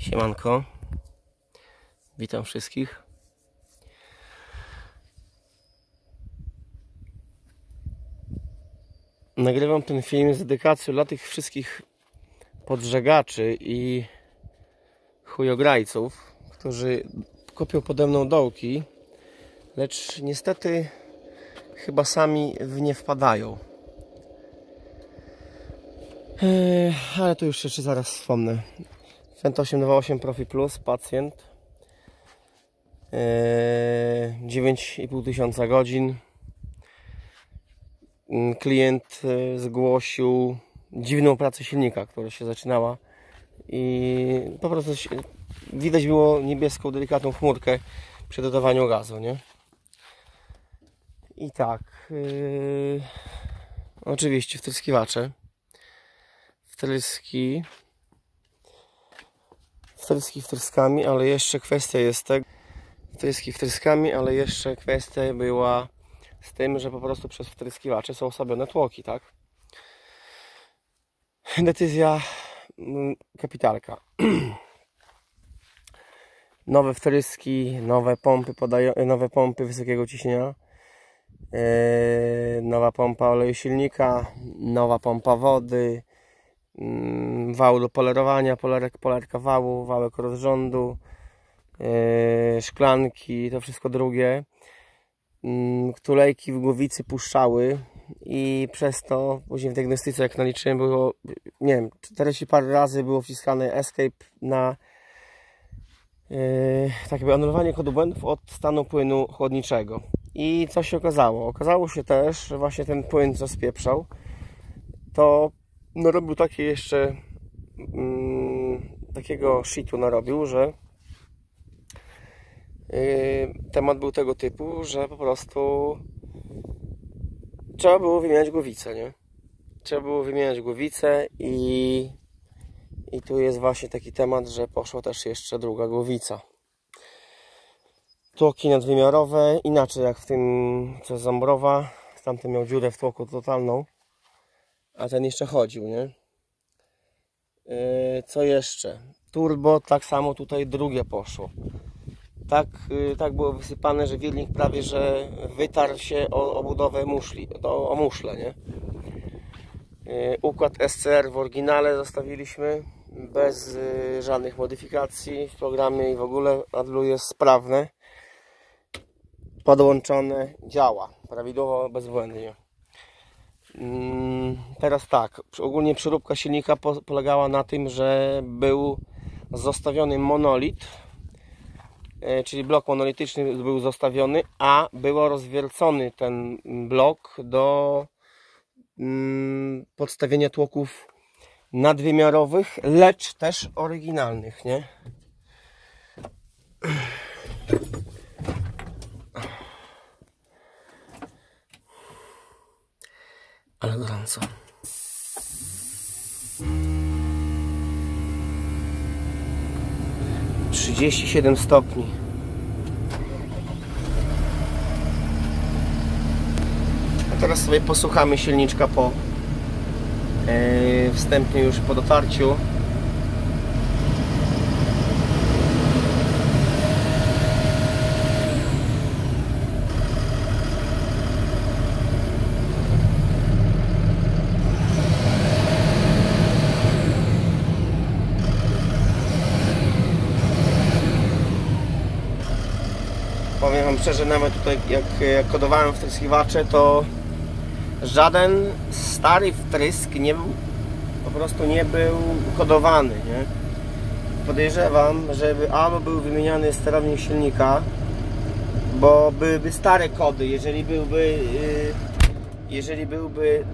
Siemanko. Witam wszystkich. Nagrywam ten film z dedykacją dla tych wszystkich podżegaczy i chujograjców, którzy kopią pode mną dołki, lecz niestety chyba sami w nie wpadają. Eee, ale to już jeszcze zaraz wspomnę. Fent 828 Profi Plus, pacjent. Eee, 9,5 tysiąca godzin. Mm, Klient e, zgłosił dziwną pracę silnika, która się zaczynała i po prostu widać było niebieską, delikatną chmurkę przy dodawaniu gazu, nie? I tak, yy, oczywiście wtryskiwacze, wtryski, wtryski wtryskami, ale jeszcze kwestia jest tego, wtryski wtryskami, ale jeszcze kwestia była z tym, że po prostu przez wtryskiwacze są osłabione tłoki, tak? Decyzja mm, kapitalka. nowe wtryski, nowe pompy podają, nowe pompy wysokiego ciśnienia, yy, nowa pompa oleju silnika, nowa pompa wody, wał do polerowania, polerek, polerka wału, wałek rozrządu, yy, szklanki, to wszystko drugie. Yy, tulejki w głowicy puszczały i przez to później w diagnostyce jak naliczyłem było, nie wiem, 40 parę razy było wciskane escape na yy, tak jakby anulowanie kodu błędów od stanu płynu chłodniczego. I co się okazało? Okazało się też, że właśnie ten płyn co spieprzał, to narobił takie jeszcze mm, takiego shitu narobił, że yy, temat był tego typu, że po prostu trzeba było wymieniać głowicę, nie? Trzeba było wymieniać głowicę i, i tu jest właśnie taki temat, że poszła też jeszcze druga głowica. Tłoki nadwymiarowe, inaczej jak w tym co Zambrowa, tamten miał dziurę w tłoku totalną, a ten jeszcze chodził, nie? Yy, co jeszcze? Turbo, tak samo tutaj drugie poszło tak, y, tak było wysypane, że wirnik prawie że wytarł się o obudowę muszli, o, o muszle, nie? Y, układ SCR w oryginale zostawiliśmy bez y, żadnych modyfikacji w programie i w ogóle AdBlue jest sprawne podłączone, działa prawidłowo, bezbłędnie teraz tak, ogólnie przeróbka silnika polegała na tym, że był zostawiony monolit E, czyli blok monolityczny był zostawiony, a było rozwiercony ten blok do mm, podstawienia tłoków nadwymiarowych, lecz też oryginalnych, nie? Ale gorąco. 37 stopni. A teraz sobie posłuchamy silniczka po yy, wstępnie już po dotarciu. Powiem Wam szczerze, nawet tutaj jak, jak kodowałem wtryskiwacze, to żaden stary wtrysk nie był, po prostu nie był kodowany, nie? Podejrzewam, żeby albo był wymieniany sterownik silnika, bo byłyby stare kody, jeżeli byłby y, jeżeli byłby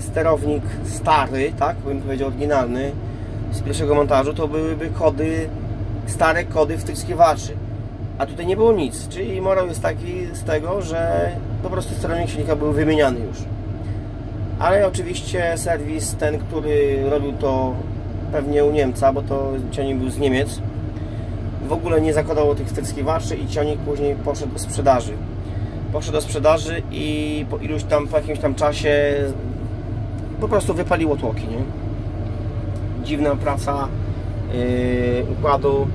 sterownik stary, tak, bym powiedział oryginalny z pierwszego montażu, to byłyby kody, stare kody wtryskiwaczy a tutaj nie było nic. Czyli morał jest taki z tego, że po prostu sterownik silnika był wymieniany już. Ale oczywiście serwis ten, który robił to pewnie u Niemca, bo to ciągnik był z Niemiec, w ogóle nie zakładało tych wtryskiwaczy i ciągnik później poszedł do sprzedaży. Poszedł do sprzedaży i po iluś tam, po jakimś tam czasie po prostu wypaliło tłoki, nie? Dziwna praca yy, układu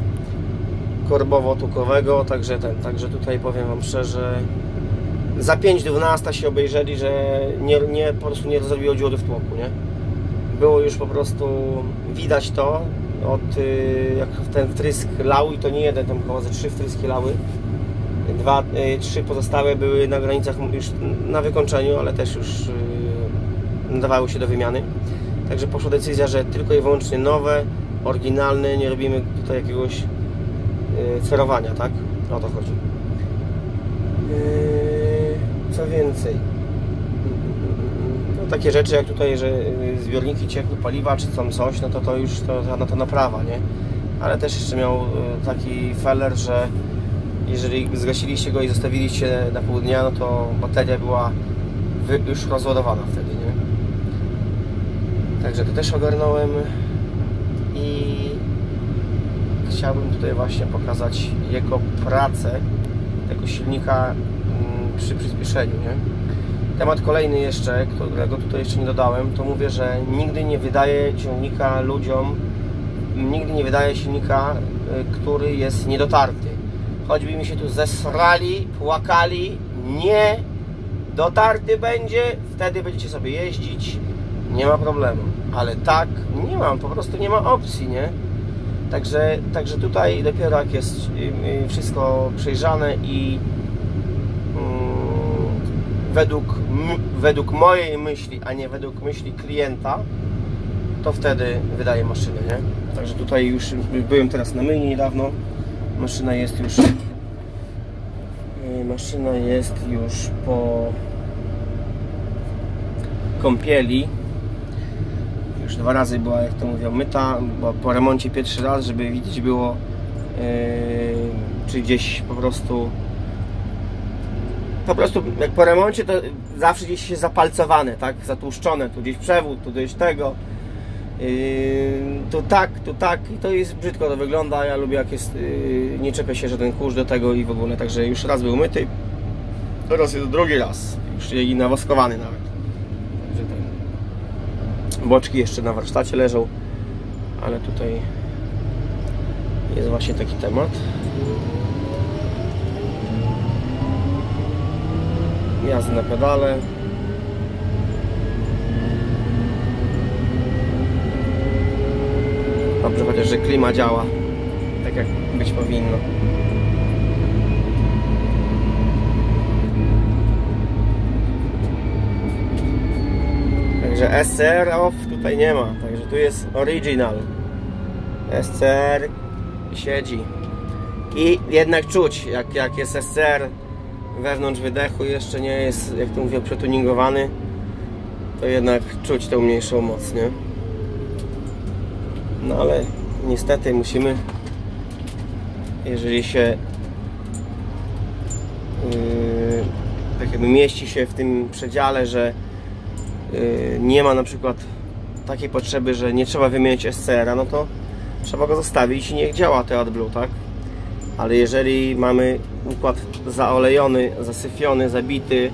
korbowo-tukowego, także ten, także tutaj powiem Wam szczerze, za 5.12 się obejrzeli, że nie, nie, po prostu nie zrobiło dziury w tłoku, nie? Było już po prostu widać to, od, y, jak ten wtrysk lał i to nie jeden, tam około ze trzy wtryski lały. Dwa, y, trzy pozostałe były na granicach już na wykończeniu, ale też już y, nadawały się do wymiany. Także poszła decyzja, że tylko i wyłącznie nowe, oryginalne, nie robimy tutaj jakiegoś cerowania, tak? O to chodzi. Co więcej? No, takie rzeczy jak tutaj, że zbiorniki ciekły paliwa czy tam coś, no to to już to żadna to naprawa, nie? Ale też jeszcze miał taki feller, że jeżeli zgasiliście go i zostawiliście na pół dnia, no to bateria była już rozładowana wtedy, nie? Także to też ogarnąłem i chciałbym tutaj właśnie pokazać jego pracę tego silnika przy przyspieszeniu, nie? Temat kolejny jeszcze, którego tutaj jeszcze nie dodałem, to mówię, że nigdy nie wydaje silnika ludziom, nigdy nie wydaje silnika, który jest niedotarty. Choćby mi się tu zesrali, płakali, nie dotarty będzie, wtedy będziecie sobie jeździć, nie ma problemu. Ale tak, nie mam, po prostu nie ma opcji, nie? Także, także tutaj dopiero jak jest wszystko przejrzane i według, według mojej myśli, a nie według myśli klienta, to wtedy wydaje maszynę, nie? Także tutaj już byłem teraz na myjni niedawno. Maszyna jest już y, maszyna jest już po kąpieli już dwa razy była, jak to mówią, myta, bo po remoncie pierwszy raz, żeby widzieć było yy, czy gdzieś po prostu po prostu jak po remoncie to zawsze gdzieś się zapalcowane, tak, zatłuszczone, tu gdzieś przewód, tu gdzieś tego. Yy, tu tak, tu tak i to jest brzydko to wygląda, ja lubię jak jest yy, nie czepia się żaden kurz do tego i w ogóle, także już raz był myty. Teraz jest drugi raz, już i nawoskowany nawet boczki jeszcze na warsztacie leżą ale tutaj jest właśnie taki temat. Jazdy na pedale. Dobrze chociaż, że klima działa tak jak być powinno Także SCR off tutaj nie ma, także tu jest original. SCR siedzi. I jednak czuć, jak, jak jest SCR wewnątrz wydechu jeszcze nie jest, jak to mówię, przetuningowany to jednak czuć tą mniejszą moc, nie? No ale niestety musimy jeżeli się yy, tak jakby mieści się w tym przedziale, że nie ma na przykład takiej potrzeby, że nie trzeba wymienić SCR-a, no to trzeba go zostawić i niech działa te AdBlue, tak? ale jeżeli mamy układ zaolejony, zasyfiony, zabity,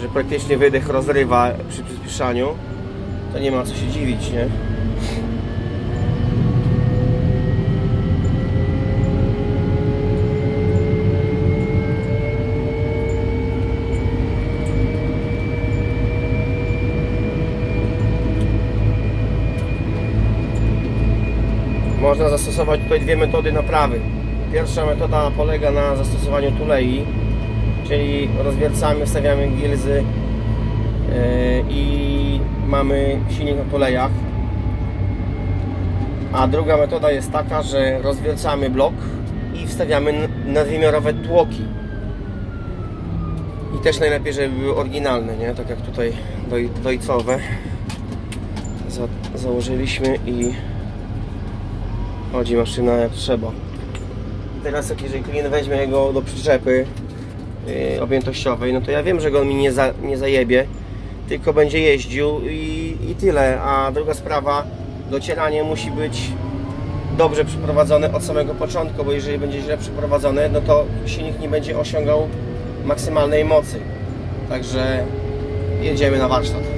że praktycznie wydech rozrywa przy przyspieszaniu, to nie ma co się dziwić, nie? Można zastosować tutaj dwie metody naprawy. Pierwsza metoda polega na zastosowaniu tulei, czyli rozwiercamy, wstawiamy gilzy e, i mamy silnik na tulejach. A druga metoda jest taka, że rozwiercamy blok i wstawiamy nadwymiarowe tłoki. I też najlepiej, żeby były oryginalne, nie? Tak jak tutaj dojcowe. Za założyliśmy i chodzi maszyna jak trzeba teraz jeżeli klient weźmie go do przyczepy yy, objętościowej, no to ja wiem, że go mi nie, za, nie zajebie, tylko będzie jeździł i, i tyle. A druga sprawa, docieranie musi być dobrze przeprowadzone od samego początku, bo jeżeli będzie źle przeprowadzone, no to silnik nie będzie osiągał maksymalnej mocy. Także jedziemy na warsztat.